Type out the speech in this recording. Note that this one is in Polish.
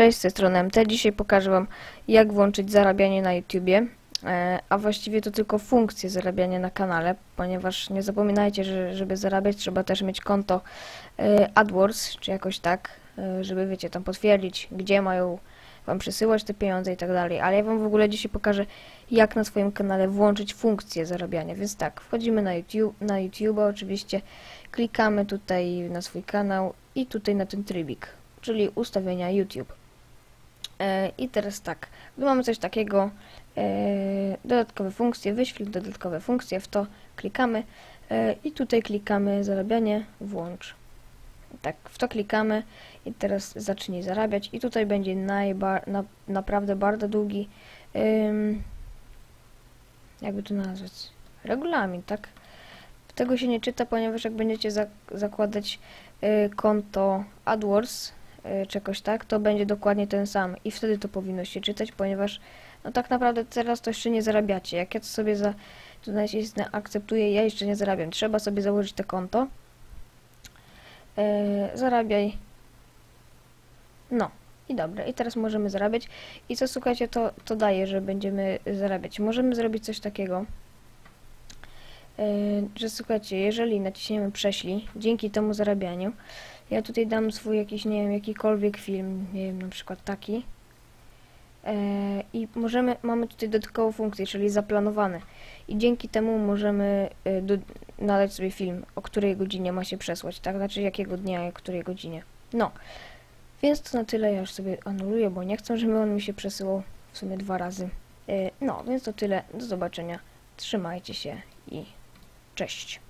Cześć, z tej strony MT. Dzisiaj pokażę Wam, jak włączyć zarabianie na YouTubie, e, a właściwie to tylko funkcję zarabiania na kanale, ponieważ nie zapominajcie, że żeby zarabiać trzeba też mieć konto e, AdWords, czy jakoś tak, e, żeby wiecie, tam potwierdzić, gdzie mają Wam przesyłać te pieniądze i tak dalej, ale ja Wam w ogóle dzisiaj pokażę, jak na swoim kanale włączyć funkcję zarabiania, więc tak, wchodzimy na YouTube, na YouTube oczywiście, klikamy tutaj na swój kanał i tutaj na ten trybik, czyli ustawienia YouTube. E, I teraz tak, gdy mamy coś takiego, e, dodatkowe funkcje, wyświetl dodatkowe funkcje, w to klikamy e, i tutaj klikamy zarabianie, włącz. Tak, w to klikamy i teraz zacznij zarabiać i tutaj będzie najba, na, naprawdę bardzo długi, ym, jakby to nazwać, regulamin, tak? Tego się nie czyta, ponieważ jak będziecie za, zakładać y, konto AdWords, czegoś tak, to będzie dokładnie ten sam i wtedy to powinno się czytać, ponieważ no tak naprawdę teraz to jeszcze nie zarabiacie. Jak ja to sobie za, tutaj jest na akceptuję, ja jeszcze nie zarabiam. Trzeba sobie założyć to konto. Y, zarabiaj. No. I dobra, i teraz możemy zarabiać. I co słuchajcie, to, to daje, że będziemy zarabiać. Możemy zrobić coś takiego, yy, że słuchajcie, jeżeli naciśniemy prześlij, dzięki temu zarabianiu, ja tutaj dam swój jakiś, nie wiem, jakikolwiek film, nie wiem, na przykład taki. Yy, I możemy, mamy tutaj dodatkową funkcję, czyli zaplanowane. I dzięki temu możemy yy, do, nadać sobie film, o której godzinie ma się przesłać, tak? Znaczy jakiego dnia, o której godzinie. No. Więc to na tyle, ja już sobie anuluję, bo nie chcę, żeby on mi się przesyłał w sumie dwa razy. Yy, No, więc to tyle, do zobaczenia, trzymajcie się i cześć.